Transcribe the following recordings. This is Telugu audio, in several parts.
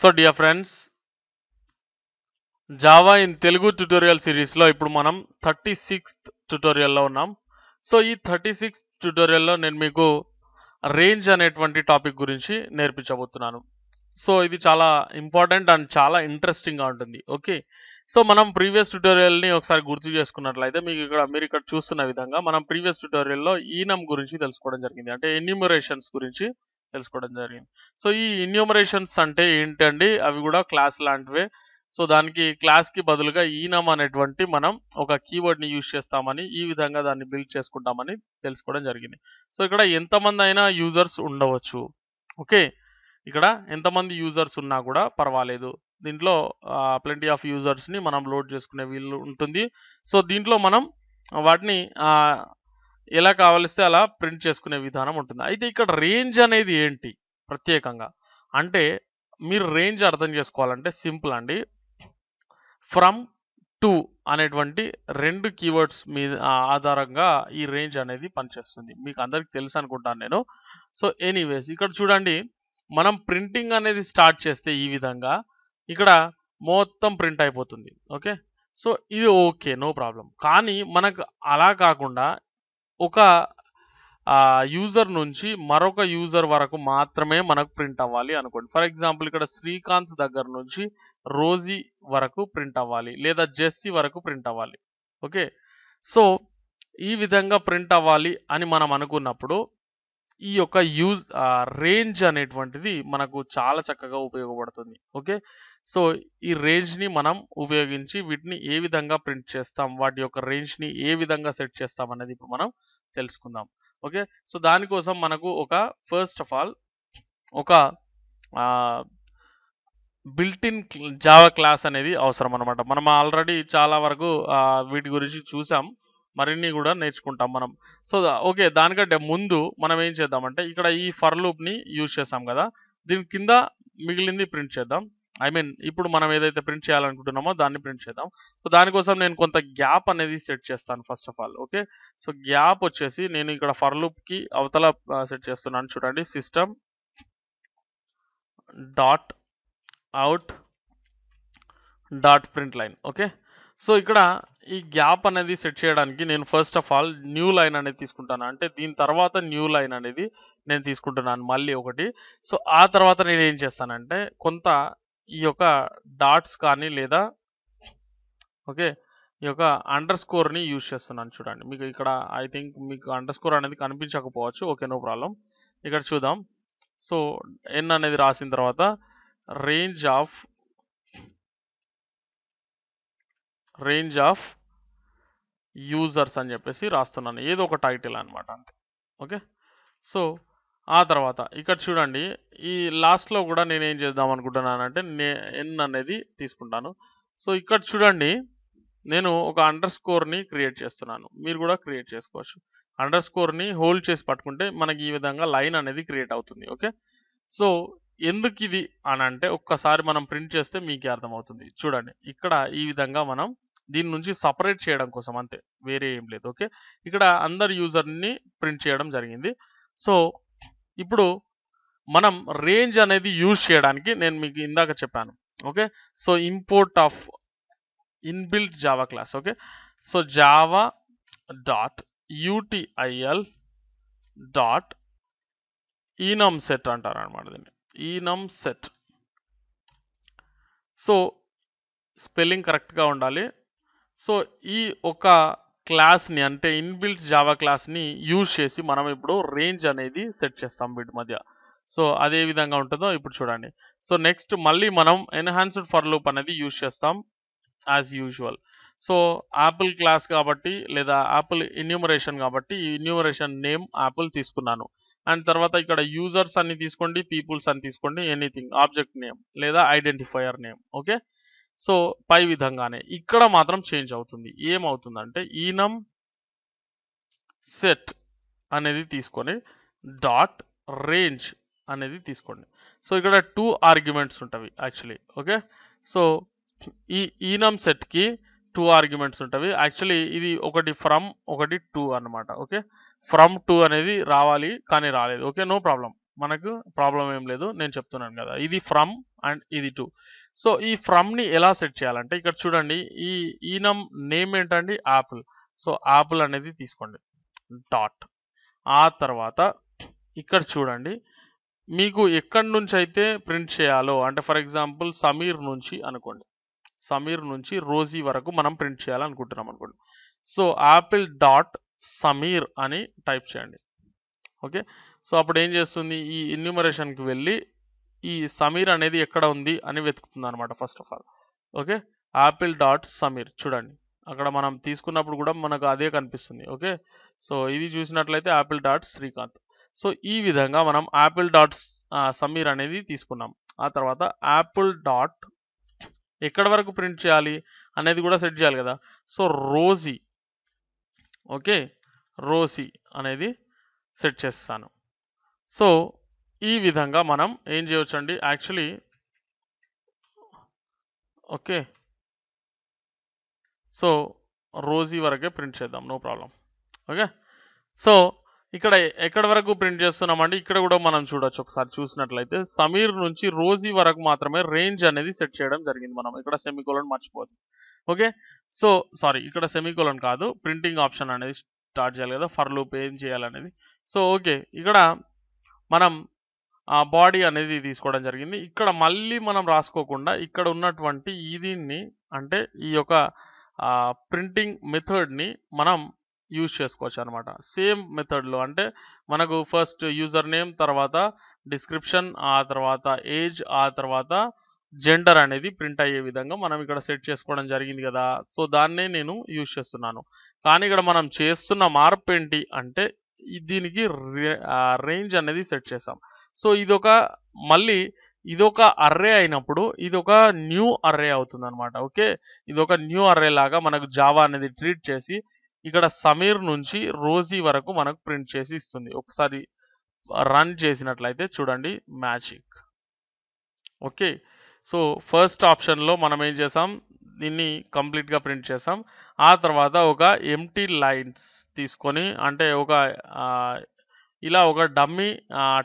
So dear friends Java in Telugu tutorial సిరీస్లో ఇప్పుడు మనం థర్టీ సిక్స్త్ ట్యుటోరియల్లో ఉన్నాం. సో ఈ థర్టీ సిక్స్త్ ట్యుటోరియల్లో నేను మీకు రేంజ్ అనేటువంటి టాపిక్ గురించి నేర్పించబోతున్నాను. సో ఇది చాలా ఇంపార్టెంట్ అండ్ చాలా ఇంట్రెస్టింగ్గా ఉంటుంది. ఓకే? సో మనం ప్రీవియస్ ట్యుటోరియల్ని ఒకసారి గుర్తు చేసుకున్నట్లయితే మీకు ఇక్కడ మీరు ఇక్కడ చూస్తున్న విధంగా మనం ప్రీవియస్ ట్యుటోరియల్లో ఈనం గురించి తెలుసుకోవడం జరిగింది. అంటే ఎన్యూమరేషన్స్ గురించి తెలుసుకోవడం జరిగింది. సో ఈ ఇన్యూమరేషన్స్ అంటే ఏంటండి? అవి కూడా క్లాస్ లాంటివే. సో దానికి క్లాస్కి బదులుగా ఈనం అనేటువంటి మనం ఒక కీవర్డ్ని యూజ్ చేస్తామని ఈ విధంగా దాన్ని బిల్డ్ చేసుకుంటామని తెలుసుకోవడం జరిగింది. సో ఇక్కడ ఎంతమంది అయినా యూజర్స్ ఉండవచ్చు. ఓకే? ఇక్కడ ఎంతమంది యూజర్స్ ఉన్నా కూడా పర్వాలేదు. దీంట్లో ప్లెంటీ ఆఫ్ యూజర్స్ని మనం లోడ్ చేసుకునే వీలు ఉంటుంది. సో దీంట్లో మనం వాటిని ఎలా కావలిస్తే అలా ప్రింట్ చేసుకునే విధానం ఉంటుంది. అయితే ఇక్కడ రేంజ్ అనేది ఏంటి ప్రత్యేకంగా? అంటే మీరు రేంజ్ అర్థం చేసుకోవాలంటే సింపుల్ అండి. ఫ్రమ్ టు అనేటువంటి రెండు కీవర్డ్స్ మీద ఆధారంగా ఈ రేంజ్ అనేది పనిచేస్తుంది. మీకు అందరికి తెలుసు అనుకుంటాను నేను. సో ఎనీవేస్ ఇక్కడ చూడండి. మనం ప్రింటింగ్ అనేది స్టార్ట్ చేస్తే ఈ విధంగా ఇక్కడ మొత్తం ప్రింట్ అయిపోతుంది. ఓకే? సో ఇది ఓకే నో ప్రాబ్లం. కానీ మనకు అలా కాకుండా ఒక యూజర్ నుంచి మరొక యూజర్ వరకు మాత్రమే మనకు ప్రింట్ అవ్వాలి అనుకోండి. ఫర్ ఎగ్జాంపుల్ ఇక్కడ శ్రీకాంత్ దగ్గర నుంచి రోజీ వరకు ప్రింట్ అవ్వాలి లేదా జెస్సీ వరకు ప్రింట్ అవ్వాలి. ఓకే? సో ఈ విధంగా ప్రింట్ అవ్వాలి అని మనం అనుకున్నప్పుడు ఈ యొక్క యూజ్ రేంజ్ అనేటువంటిది మనకు చాలా చక్కగా ఉపయోగపడుతుంది. ఓకే? సో ఈ రేంజ్ని మనం ఉపయోగించి వీటిని ఏ విధంగా ప్రింట్ చేస్తాం వాటి యొక్క రేంజ్ని ఏ విధంగా సెట్ చేస్తాం అనేది ఇప్పుడు మనం తెలుసుకుందాం. ఓకే? సో దానికోసం మనకు ఒక ఫస్ట్ ఆఫ్ ఆల్ ఒక బిల్టిన్ జావా క్లాస్ అనేది అవసరం అనమాట మనం ఆల్రెడీ చాలా వరకు వీటి గురించి చూసాం. మరిన్ని కూడా నేర్చుకుంటాం మనం. సో ఓకే దానికంటే ముందు మనం ఏం చేద్దామంటే ఇక్కడ ఈ ఫర్ లూప్ని యూజ్ చేసాం కదా? దీని కింద మిగిలింది ప్రింట్ చేద్దాం. ఐ మీన్ ఇప్పుడు మనం ఏదైతే ప్రింట్ చేయాలనుకుంటున్నామో దాన్ని ప్రింట్ చేద్దాం. సో దానికోసం నేను కొంత గ్యాప్ అనేది సెట్ చేస్తాను first of all okay so gap వచ్చేసి నేను ఇక్కడ ఫర్ అవతల సెట్ చేస్తున్నాను చూడండి. System dot out dot print line okay so ఇక్కడ ఈ గ్యాప్ అనేది సెట్ చేయడానికి నేను first of all new line అనేది తీసుకుంటాను. అంటే దీని తర్వాత న్యూ లైన్ అనేది నేను తీసుకుంటున్నాను మళ్ళీ ఒకటి. సో ఆ తర్వాత నేను ఏం చేస్తానంటే కొంత ఈ యొక్క డాట్స్ కానీ లేదా ఓకే ఈ యొక్క అండర్ స్కోర్ని యూజ్ చేస్తున్నాను చూడండి. మీకు ఇక్కడ ఐ థింక్ మీకు అండర్ స్కోర్ అనేది కనిపించకపోవచ్చు. Okay no problem. ఇక్కడ చూద్దాం. సో ఎన్ అనేది రాసిన తర్వాత range of range of users అని చెప్పేసి రాస్తున్నాను. ఏదో ఒక టైటిల్ అనమాట అంతే. ఓకే సో ఆ తర్వాత ఇక్కడ చూడండి ఈ లాస్ట్లో కూడా నేను ఏం చేద్దాం అనుకుంటున్నానంటే నే ఎన్ అనేది తీసుకుంటాను. సో ఇక్కడ చూడండి నేను ఒక అండర్ స్కోర్ని క్రియేట్ చేస్తున్నాను. మీరు కూడా క్రియేట్ చేసుకోవచ్చు. అండర్ స్కోర్ని హోల్డ్ చేసి పట్టుకుంటే మనకి ఈ విధంగా లైన్ అనేది క్రియేట్ అవుతుంది ఓకే సో ఎందుకు ఇది అని అంటే ఒక్కసారి మనం ప్రింట్ చేస్తే మీకే అర్థమవుతుంది. చూడండి ఇక్కడ ఈ విధంగా మనం దీని నుంచి సపరేట్ చేయడం కోసం అంతే వేరే ఏం లేదు ఓకే ఇక్కడ అందరు యూజర్ని ప్రింట్ చేయడం జరిగింది. సో ఇప్పుడు మనం రేంజ్ అనేది యూజ్ చేయడానికి నేను మీకు ఇందాక చెప్పాను okay so import of inbuilt Java class okay so Java dot U T I L dot enum set అంటారు అనమాట దీన్ని. ఈనమ్ సెట్ సో స్పెల్లింగ్ కరెక్ట్గా ఉండాలి. సో ఈ ఒక క్లాస్ని అంటే ఇన్బిల్ట్ జావా క్లాస్ని యూజ్ చేసి మనం ఇప్పుడు రేంజ్ అనేది సెట్ చేస్తాం వీటి మధ్య. సో అదే విధంగా ఉంటుందో ఇప్పుడు చూడండి. సో నెక్స్ట్ మళ్ళీ మనం ఎన్హాన్స్డ్ ఫర్ లూప్ అనేది యూజ్ చేస్తాం as usual. So apple class కాబట్టి లేదా యాపిల్ ఇన్యూమరేషన్ కాబట్టి ఈ ఇన్యూమరేషన్ నేమ్ యాపిల్ తీసుకున్నాను. అండ్ తర్వాత ఇక్కడ యూజర్స్ అన్ని తీసుకోండి పీపుల్స్ అని తీసుకోండి ఎనీథింగ్ ఆబ్జెక్ట్ నేమ్ లేదా ఐడెంటిఫైయర్ నేమ్. ఓకే? సో పై విధంగానే. ఇక్కడ మాత్రం చేంజ్ అవుతుంది. ఏమవుతుందంటే ఈనం సెట్ అనేది తీసుకొని డాట్ రేంజ్ అనేది తీసుకోండి. సో ఇక్కడ టూ ఆర్గ్యుమెంట్స్ ఉంటవి యాక్చువల్లీ. ఓకే? సో ఈ ఈనం సెట్కి టూ ఆర్గ్యుమెంట్స్ ఉంటవి. యాక్చువల్లీ ఇది ఒకటి ఫ్రమ్ ఒకటి టూ అన్నమాట. ఓకే? ఫ్రమ్ టూ అనేది రావాలి కానీ రాలేదు. ఓకే? No problem. మనకు ప్రాబ్లం ఏం లేదు. నేను చెప్తున్నాను కదా. ఇది ఫ్రమ్ అండ్ ఇది టూ. సో ఈ ఫ్రమ్ని ఎలా సెట్ చేయాలంటే ఇక్కడ చూడండి ఈ ఈనం నేమ్ ఏంటండి? యాపిల్ సో యాపిల్ అనేది తీసుకోండి. డాట్ ఆ తర్వాత ఇక్కడ చూడండి మీకు ఎక్కడి నుంచి అయితే ప్రింట్ చేయాలో అంటే ఫర్ ఎగ్జాంపుల్ సమీర్ నుంచి అనుకోండి. సమీర్ నుంచి రోజీ వరకు మనం ప్రింట్ చేయాలనుకుంటున్నాం అనుకోండి. సో యాపిల్ డాట్ సమీర్ అని టైప్ చేయండి. ఓకే సో అప్పుడు ఏం చేస్తుంది? ఈ ఇన్యూమరేషన్కి వెళ్ళి ఈ సమీర్ అనేది ఎక్కడ ఉంది అని వెతుకుతుంది అనమాట first of all okay apple dot Sameer చూడండి. అక్కడ మనం తీసుకున్నప్పుడు కూడా మనకు అదే కనిపిస్తుంది. ఓకే సో ఇది చూసినట్లయితే యాపిల్ డాట్ శ్రీకాంత్ సో ఈ విధంగా మనం యాపిల్ డాట్ సమీర్ అనేది తీసుకున్నాం. ఆ తర్వాత యాపిల్ డాట్ ఎక్కడ వరకు ప్రింట్ చేయాలి అనేది కూడా సెట్ చేయాలి కదా. సో రోజీ ఓకే రోజీ అనేది సెట్ చేస్తాను. సో ఈ విధంగా మనం ఏం చేయవచ్చండి యాక్చువల్లీ ఓకే. సో రోజీ వరకే ప్రింట్ చేద్దాం. No problem okay? సో ఇక్కడ ఎక్కడ వరకు ప్రింట్ చేస్తున్నామంటే ఇక్కడ కూడా మనం చూడొచ్చు ఒకసారి చూసినట్లయితే. సమీర్ నుంచి రోజీ వరకు మాత్రమే రేంజ్ అనేది సెట్ చేయడం జరిగింది మనం. ఇక్కడ సెమికోలన్ మర్చిపోదు ఓకే? సో సారీ ఇక్కడ సెమికోలన్ కాదు. ప్రింటింగ్ ఆప్షన్ అనేది స్టార్ట్ చేయాలి కదా? ఫర్ లూప్ ఏం చేయాలనేది. So okay. ఇక్కడ మనం బాడీ అనేది తీసుకోవడం జరిగింది. ఇక్కడ మళ్ళీ మనం రాసుకోకుండా ఇక్కడ ఉన్నటువంటి దీన్ని అంటే ఈ యొక్క ప్రింటింగ్ మెథడ్ని మనం యూజ్ చేసుకోవచ్చు అనమాట సేమ్ మెథడ్లో అంటే మనకు ఫస్ట్ యూజర్ నేమ్ తర్వాత డిస్క్రిప్షన్ ఆ తర్వాత ఏజ్ ఆ తర్వాత జెండర్ అనేది ప్రింట్ అయ్యే విధంగా మనం ఇక్కడ సెట్ చేసుకోవడం జరిగింది కదా. సో దాన్నే నేను యూజ్ చేస్తున్నాను. కానీ ఇక్కడ మనం చేస్తున్న మార్పు ఏంటి అంటే దీనికి రేంజ్ అనేది సెట్ చేసాం. సో ఇదొక మళ్ళీ ఇదొక అర్రే అయినప్పుడు ఇదొక న్యూ అర్రే అవుతుంది అనమాట ఓకే? ఇదొక న్యూ అర్రే లాగా మనకు జావా అనేది ట్రీట్ చేసి ఇక్కడ సమీర్ నుంచి రోజీ వరకు మనకు ప్రింట్ చేసి ఇస్తుంది. ఒకసారి రన్ చేసినట్లయితే చూడండి మ్యాజిక్. ఓకే? సో ఫస్ట్ ఆప్షన్లో మనం ఏం చేసాం? దీన్ని కంప్లీట్గా ప్రింట్ చేసాం. ఆ తర్వాత ఒక ఎంటీ లైన్స్ తీసుకొని అంటే ఒక ఇలా ఒక డమ్మీ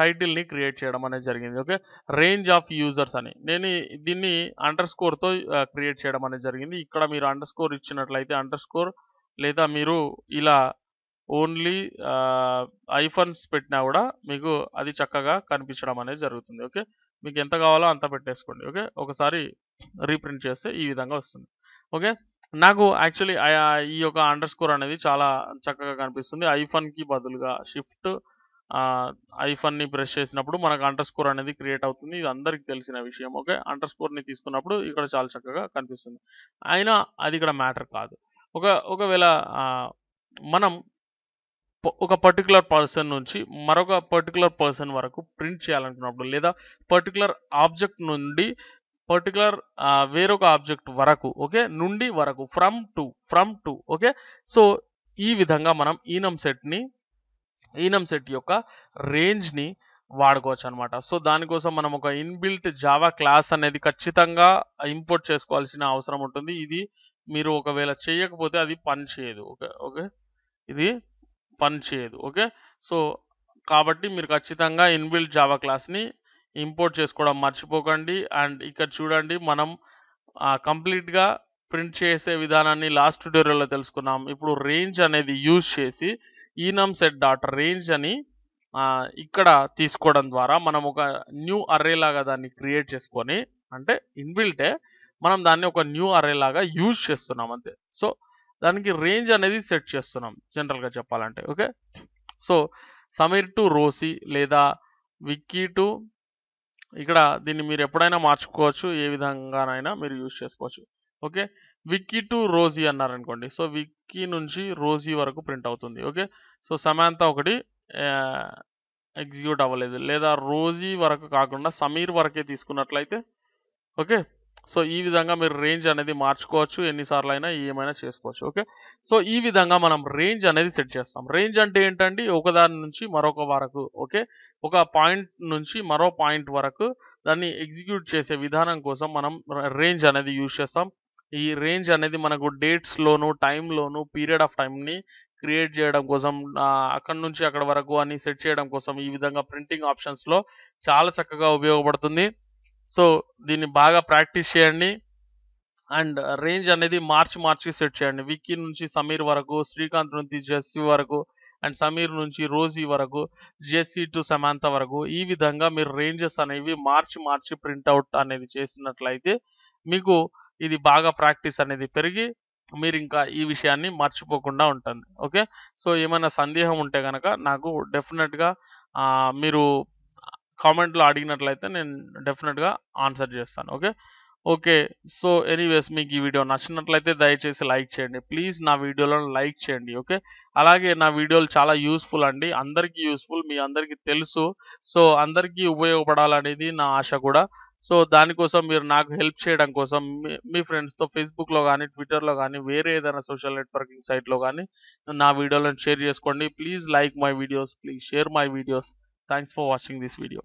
టైటిల్ని క్రియేట్ చేయడం అనేది జరిగింది. ఓకే? రేంజ్ ఆఫ్ యూజర్స్ అని. నేను దీన్ని అండర్ స్కోర్తో క్రియేట్ చేయడం అనేది జరిగింది. ఇక్కడ మీరు అండర్ స్కోర్ ఇచ్చినట్లయితే అండర్ స్కోర్ లేదా మీరు ఇలా ఓన్లీ ఐఫన్స్ పెట్టినా కూడా మీకు అది చక్కగా కనిపించడం అనేది జరుగుతుంది. ఓకే? మీకు ఎంత కావాలో అంత పెట్టేసుకోండి. ఓకే? ఒకసారి రీప్రింట్ చేస్తే ఈ విధంగా వస్తుంది. ఓకే? నాకు యాక్చువల్లీ ఈ యొక్క అండర్ స్కోర్ అనేది చాలా చక్కగా కనిపిస్తుంది. ఐఫోన్కి బదులుగా షిఫ్ట్ ఐఫోన్ని ప్రెస్ చేసినప్పుడు మనకు అండర్ స్కోర్ అనేది క్రియేట్ అవుతుంది. ఇది అందరికీ తెలిసిన విషయం ఓకే? అండర్ స్కోర్ని తీసుకున్నప్పుడు ఇక్కడ చాలా చక్కగా కనిపిస్తుంది. అయినా అది ఇక్కడ మ్యాటర్ కాదు. ఒక ఒకవేళ మనం ఒక పర్టికులర్ పర్సన్ నుంచి మరొక పర్టికులర్ పర్సన్ వరకు ప్రింట్ చేయాలనుకున్నప్పుడు లేదా పర్టికులర్ ఆబ్జెక్ట్ నుండి పర్టికులర్ వేరొక ఆబ్జెక్ట్ వరకు ఓకే? నుండి వరకు from to from to okay? So ఈ విధంగా మనం ఈనం సెట్ని ఈనం సెట్ యొక్క రేంజ్ని వాడుకోవచ్చు అనమాట సో దానికోసం మనం ఒక ఇన్బిల్ట్ జావా క్లాస్ అనేది ఖచ్చితంగా ఇంపోర్ట్ చేసుకోవాల్సిన అవసరం ఉంటుంది. ఇది మీరు ఒకవేళ చేయకపోతే అది పని చేయదు. Okay okay? ఇది పని చేయదు. ఓకే? సో కాబట్టి మీరు ఖచ్చితంగా ఇన్బిల్ట్ జావా క్లాస్ని ఇంపోర్ట్ చేసుకోవడం మర్చిపోకండి. అండ్ ఇక్కడ చూడండి మనం కంప్లీట్గా ప్రింట్ చేసే విధానాన్ని లాస్ట్ ట్యూటోరియల్లో తెలుసుకున్నాం. ఇప్పుడు రేంజ్ అనేది యూజ్ చేసి ఈనమ్ సెట్ డాట్ రేంజ్ అని ఇక్కడ తీసుకోవడం ద్వారా మనం ఒక న్యూ అర్రే లాగా దాన్ని క్రియేట్ చేసుకొని అంటే ఇన్బిల్టే మనం దాన్ని ఒక న్యూ అర్రే లాగా యూజ్ చేస్తున్నాం అంతే. సో దానికి రేంజ్ అనేది సెట్ చేస్తున్నాం జనరల్గా చెప్పాలంటే okay so Sameer to Rosie లేదా విక్కీ టు ఇక్కడ దీన్ని మీరు ఎప్పుడైనా మార్చుకోవచ్చు ఏ విధంగానైనా మీరు యూజ్ చేసుకోవచ్చు. ఓకే? విక్కీ టు రోజీ అన్నారనుకోండి. సో విక్కీ నుంచి రోజీ వరకు ప్రింట్ అవుతుంది. ఓకే? సో సమాంత ఒకటి ఎగ్జిక్యూట్ అవ్వలేదు. లేదా రోజీ వరకు కాకుండా సమీర్ వరకే తీసుకున్నట్లయితే ఓకే? సో ఈ విధంగా మీరు రేంజ్ అనేది మార్చుకోవచ్చు. ఎన్నిసార్లు అయినా ఏమైనా చేసుకోవచ్చు. ఓకే? సో ఈ విధంగా మనం రేంజ్ అనేది సెట్ చేస్తాం. రేంజ్ అంటే ఏంటండి? ఒకదాని నుంచి మరొక వరకు ఓకే? ఒక పాయింట్ నుంచి మరో పాయింట్ వరకు దాన్ని ఎగ్జిక్యూట్ చేసే విధానం కోసం మనం రేంజ్ అనేది యూజ్ చేస్తాం. ఈ రేంజ్ అనేది మనకు డేట్స్లోను టైంలోను పీరియడ్ ఆఫ్ టైంని క్రియేట్ చేయడం కోసం అక్కడ అక్కడి నుంచి అక్కడ వరకు అని సెట్ చేయడం కోసం ఈ విధంగా ప్రింటింగ్ ఆప్షన్స్‌లో చాలా చక్కగా ఉపయోగపడుతుంది. సో, దీన్ని బాగా ప్రాక్టీస్ చేయండి. అండ్ రేంజ్ అనేది మార్చి మార్చి సెట్ చేయండి. విక్కీ నుంచి సమీర్ వరకు, శ్రీకాంత్ నుంచి జెస్సీ వరకు, అండ్ సమీర్ నుంచి రోజీ వరకు, జెస్సీ టు సమాంత వరకు ఈ విధంగా మీరు రేంజెస్ అనేవి మార్చి మార్చి ప్రింట్అవుట్ అనేది చేసినట్లయితే మీకు ఇది బాగా ప్రాక్టీస్ అనేది పెరిగి మీరు ఇంకా ఈ విషయాన్ని మర్చిపోకుండా ఉంటుంది. ఓకే. సో, ఏమైనా సందేహం ఉంటే కనుక నాకు డెఫినెట్గా మీరు కామెంట్‌లో అడిగినట్లయితే నేను డెఫినెట్గా ఆన్సర్ చేస్తాను. ఓకే. ఓకే. సో, ఎనీవేస్ మీకు ఈ వీడియో నచ్చినట్లయితే దయచేసి లైక్ చేయండి. ప్లీజ్ నా వీడియోలను లైక్ చేయండి. ఓకే. అలాగే నా వీడియోలు చాలా యూస్ఫుల్ అండి. అందరికీ యూస్ఫుల్ మీ అందరికీ తెలుసు. సో, అందరికీ ఉపయోగపడాలనేది నా ఆశ కూడా. సో, దానికోసం మీరు నాకు హెల్ప్ చేయడం కోసం మీ ఫ్రెండ్స్‌తో ఫేస్‌బుక్‌లో కానీ ట్విట్టర్‌లో కానీ వేరే ఏదైనా సోషల్ నెట్వర్కింగ్ సైట్‌లో గాని నా వీడియోలను షేర్ చేసుకోండి. Please like my videos. Please share my videos. Thanks for watching this video.